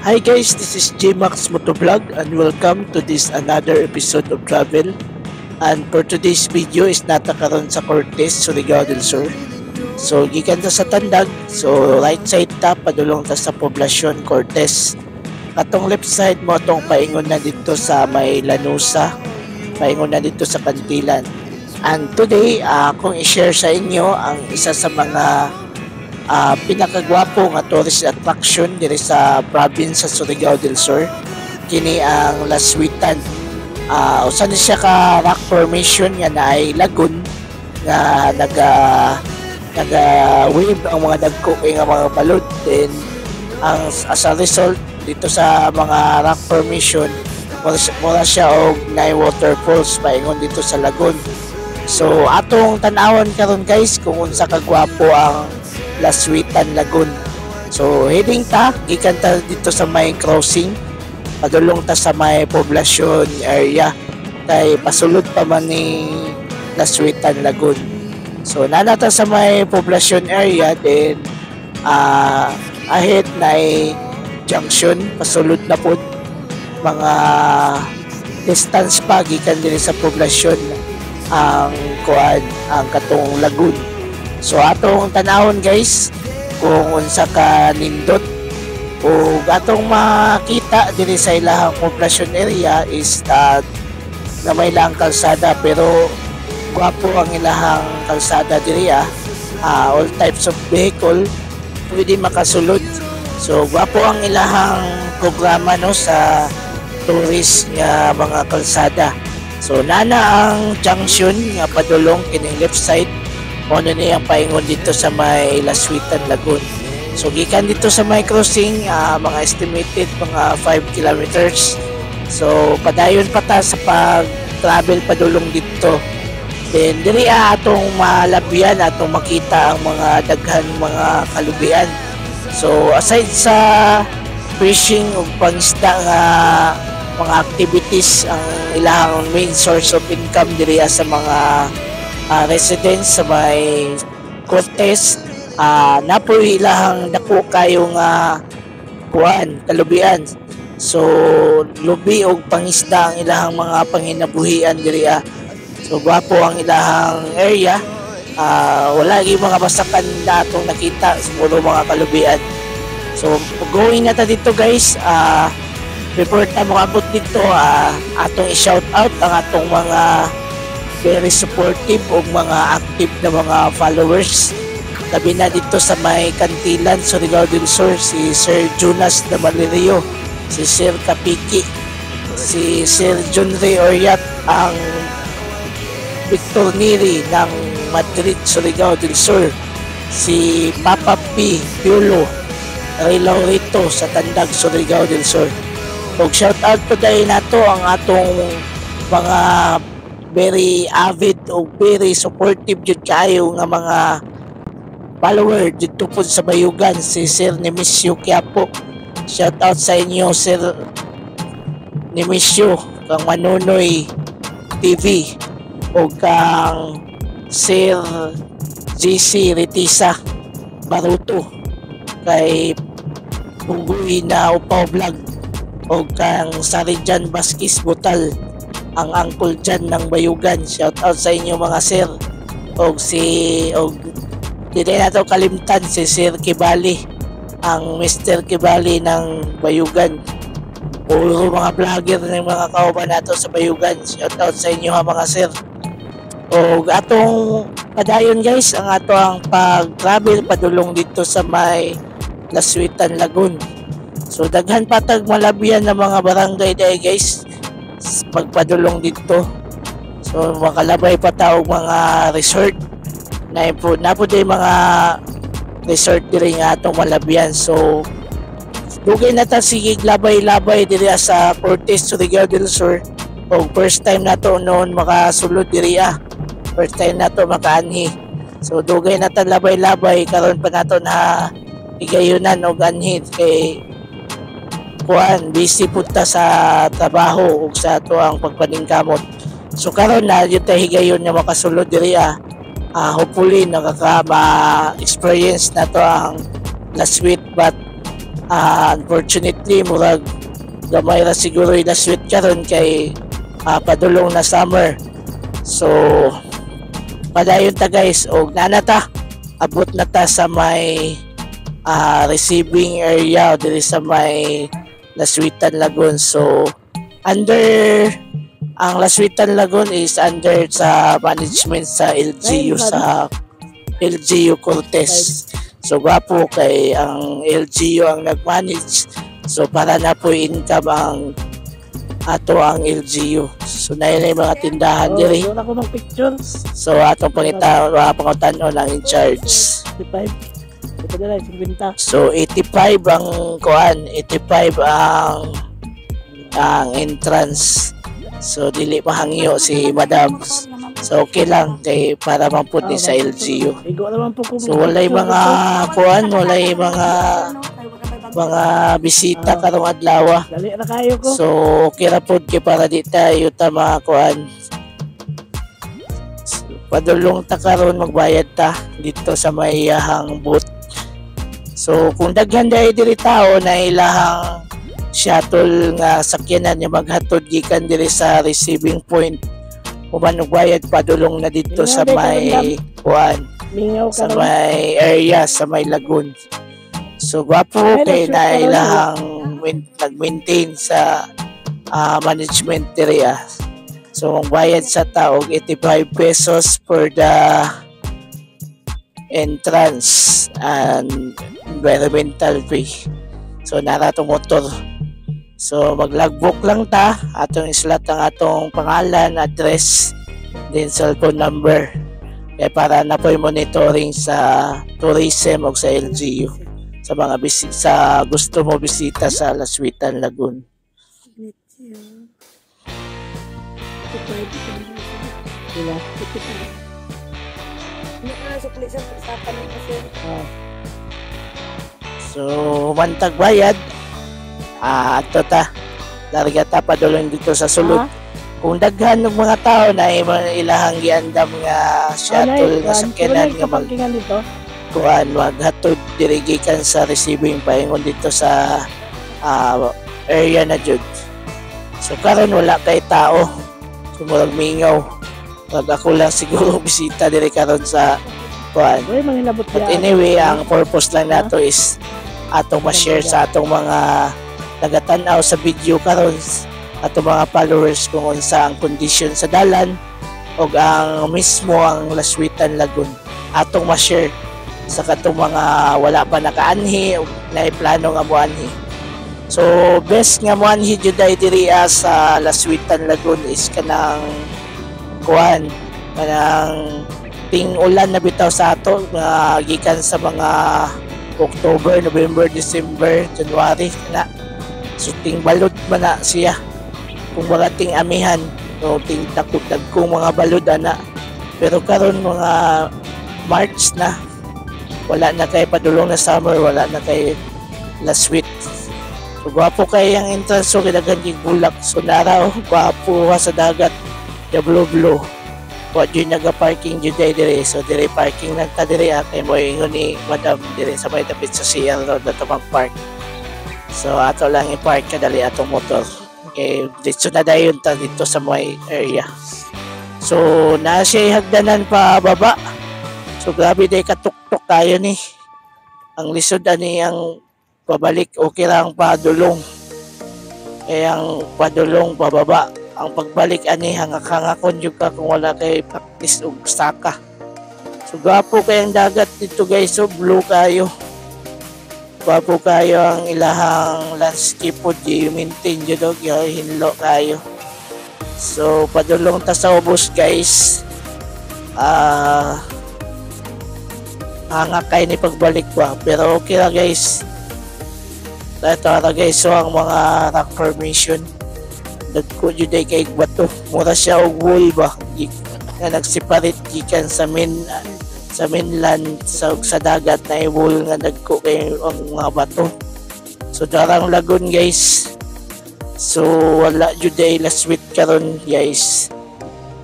Hi guys, this is J-Max Motovlog and welcome to this another episode of travel. And for today's video is natakaroon sa Cortez, Surigao del Sur. So, gikan ta sa Tandag. So, right side ta, padulong ta sa poblasyon Cortez. Atong left side mo atong paingon na dito sa may Lanusa. Paingon na dito sa Kantilan. And today, uh, akong i-share sa inyo ang isa sa mga uh, pinakagwapo nga tourist attraction diri sa province sa Surigao del Sur. Kini ang Laswitan uh, usa ni siya ka rock formation nga naay lagoon nga naga naga wave ang mga dagko nga mga balod then ang as a result dito sa mga rock formation mura siya og naay waterfalls paingon dito sa lagoon so atong tan-awon karon guys kung unsa kagwapo ang Laswitan Lagoon. So heading ta, gikan ta dito sa may crossing. Padulong ta sa may poblasyon area kay pasulod pa man ni Laswitan Lagoon. So nana ta sa may poblasyon area then uh, ahead na junction pasulod na pod mga distance pa gikan diri sa poblasyon ang kuan ang katong lagoon So atong tanawon guys kung unsa ka nindot o atong makita diri sa ilahang population area is that na may lang kalsada pero gwapo ang ilahang kalsada diri ah. Uh, all types of vehicle pwede makasulod. So gwapo ang ilahang programa no sa tourist nga mga kalsada. So nana ang junction nga padulong kini left side Mono ni ang paingon dito sa may Laswitan Lagoon. So gikan dito sa may crossing, uh, mga estimated mga 5 kilometers. So padayon pa ta sa pag-travel padulong dito. Then diri atong malabyan atong makita ang mga daghan mga kalubian. So aside sa fishing ug pangisda nga mga activities ang ilang main source of income diri sa mga uh, residents sa may Cortez uh, napo ilahang dako kayo nga kuan kalubian. So lubi og pangisda ang ilahang mga panginabuhian diri ah. so gwapo ang ilahang area. Uh, wala gyud mga basakan na atong nakita siguro mga kalubian. So going na ta dito guys. Uh, before ta makabot dito. Uh, atong i-shout out ang atong mga very supportive og mga active na mga followers. Labi na dito sa may kantilan, Surigao del Sur, si Sir Jonas de Valerio, si Sir Kapiki, si Sir John Ray Oriat, ang Victor Neri ng Madrid, Surigao del Sur, si Papa P. Piolo, Ray Laurito sa Tandag, Surigao del Sur. Og shout out po dahil nato ang atong mga very avid o very supportive jud kayo nga mga follower dito po sa Bayugan si Sir Nemisyo Quiapo. Shout out sa inyo Sir Nemisyo kang Manunoy TV o kang Sir GC Retisa Baruto kay Pungguy na Upaw Vlog o kang Sarijan Baskis Butal ang uncle dyan ng Bayugan. Shout out sa inyo mga sir. Og si og dili na to kalimtan si Sir Kibali ang Mr. Kibali ng Bayugan. Puro mga vlogger ng mga kauban nato sa Bayugan. Shout out sa inyo ha mga sir. O atong padayon guys ang ato ang pag-travel padulong dito sa may Laswitan Lagoon. So daghan patag malabyan ng mga barangay dahil guys pagpadulong dito. So makalabay pa tao mga resort. Na po na po mga resort diri nga atong malabyan so dugay na ta sige labay-labay diri sa Fortes Surigao del Sur. O first time na to noon makasulod diri ah. First time na to makaanhi. So dugay na ta labay-labay. Karon pa nato na igayunan og anhi kay kuan busy punta sa trabaho ug sa ato ang pagpaningkamot so karon na yun tayo higayon nga makasulod diri ah. Uh, hopefully nakaka experience na to ang last week but Ah, unfortunately murag gamay ra siguro ila sweet karon kay ah, padulong na summer. So padayon ta guys og nana ta. Abot na ta sa may ah, receiving area diri sa may Laswitan Lagoon. So under ang Laswitan Lagoon is under sa management sa LGU sa LGU Cortez. So gwapo kay ang LGU ang nag-manage. So para na po income ang ato ang LGU. So na yun yung mga tindahan Oh, diri. doon ako ng pictures. So atong pangita mga pangutan-o lang in charge. 55. Ito na lang, 50. So 85 ang kuan, 85 ang ang entrance. So dili mahangyo si Madam. So okay lang kay para mamputi sa LGU. So walay mga kuan, walay mga mga bisita karong adlaw. Dali na kayo ko. So okay ra pod kay para di tayo ta mga kuan. So, Padulong ta karon magbayad ta dito sa mayahang booth. So kung daghan dai diri tao na ilahang shuttle nga sakyanan nga maghatod gikan diri sa receiving point Human bayad padulong na dito sa may kuan sa ron. may area sa may lagoon. So gwapo Ay, kay na ilahang nag-maintain sa ah, management area. So ang bayad sa tao 85 pesos per the entrance and environmental fee. So nara to motor. So mag-logbook lang ta atong islat ang atong pangalan, address, then cellphone number. Kaya para na po monitoring sa tourism o sa LGU sa mga bisi- sa gusto mo bisita sa Laswitan Lagoon. Diba? Ah, So, mantag bayad. Ah, ato ta. Larga ta padulong dito sa sulod. ah, Kung daghan ng mga tao na ilahang giandam nga shuttle nga sakyanan nga mag kuan maghatod diri gikan sa receiving paingon dito sa ah, area na jud. So karon wala kay tao. So murag mingaw. Pag ako lang siguro bisita diri karon sa kuan. But anyway, ang purpose lang nato is atong ma-share sa atong mga nagatanaw sa video karon atong mga followers kung unsa ang condition sa dalan o ang mismo ang Laswitan Lagoon atong ma-share sa katong mga wala pa nakaanhi o na plano nga moanhi. So best nga moanhi jud diri ah, sa Laswitan Lagoon is kanang kuan kanang ting ulan na bitaw sa ato nga gikan sa mga October, November, December, January na. So ting balod man na siya? Kung mga ting amihan o ting takot kung mga balod ana. Pero karon mga March na wala na kay padulong na summer wala na kay last week. So gwapo kay ang entrance so kinagan bulak so naraw gwapo sa dagat Diablo Blue wa dyan naga-parking dyan dahil dire. So, dire parking lang ta dire. At mo ingon ni Madam dire sa may tapit sa CL Road na tumang park. So, ato lang i-park ka dali atong motor. Okay, dito na dayon ta dito sa may area. So, na siya hagdanan pa baba. So, grabe day katuktok tayo ni. Ang lisod ani ang pabalik okay lang padulong. Kaya ang padulong pababa ang pagbalik ani hangak-hangakon jud ka kung wala kay practice og saka. So gapo kay ang dagat dito guys, so blue kayo. Gapo kayo ang ilahang landscape po di maintain jud og hinlo kayo. So padulong ta sa ubos guys. Ah hangak kay ni pagbalik pa pero okay ra guys. Ito ra guys so ang mga rock formation dagko jud ay kay bato mura siya og wool ba? Nga nagseparate gikan sa main sa mainland sa sa dagat na wool nga dagko kay ang mga bato. So darang lagon guys. So wala jud ay last week karon guys.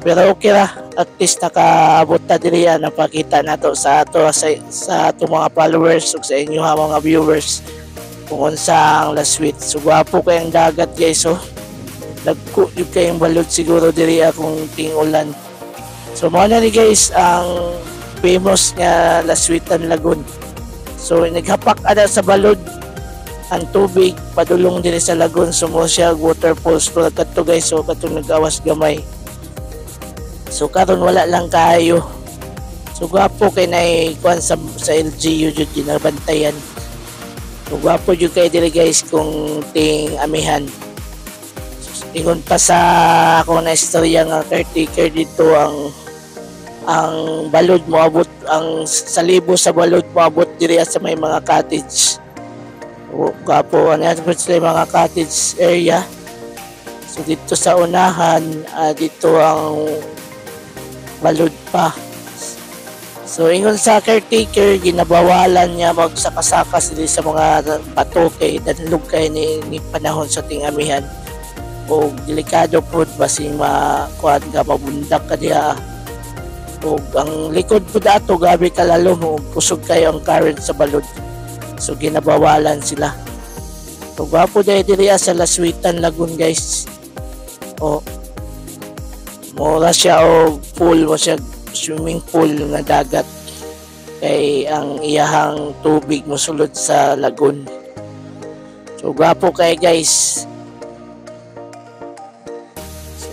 Pero okay ra. At least nakaabot ta diri napakita nato sa ato sa, sa ato mga followers ug sa inyo ha mga viewers. Kung unsang laswit. So gwapo kayang dagat guys oh. Nagku yung kayong balod siguro diri akong tingulan. So mo na ni guys ang famous nga Laswitan Lagoon. So naghapak ada sa balod ang tubig padulong diri sa lagoon so mo siya waterfalls pero kadto guys so katong nagawas gamay. So karon wala lang kayo. So gwapo kay nay kuan sa sa LGU jud ginabantayan. So gwapo jud kay diri guys kung ting amihan. Ingon pa sa ako na istorya nga caretaker dito ang ang balod mo abot ang sa libo sa balod mo abot diri sa may mga cottage. O kapo ano yan sila mga cottage area. So dito sa unahan ah, dito ang balod pa. So ingon sa caretaker ginabawalan niya magsakasaka sila sa mga bato kay kay ni, ni panahon sa tingamihan o delikado po basing makuan ka mabundak ka diha o ang likod po dato gabi kalalo mo kusog kayo ang current sa balod so ginabawalan sila. So gwapo dahil diri sa Laswitan Lagoon guys. O mura siya o pool mo siya swimming pool na dagat. Kay ang iyahang tubig mosulod sa lagoon. So gwapo kay guys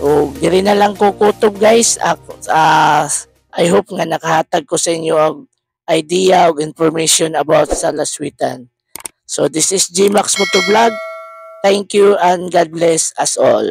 So, diri na lang ko guys. Ako, ah, I hope nga nakahatag ko sa inyo og idea og information about sa Laswitan. So, this is Gmax Motovlog. Thank you and God bless us all.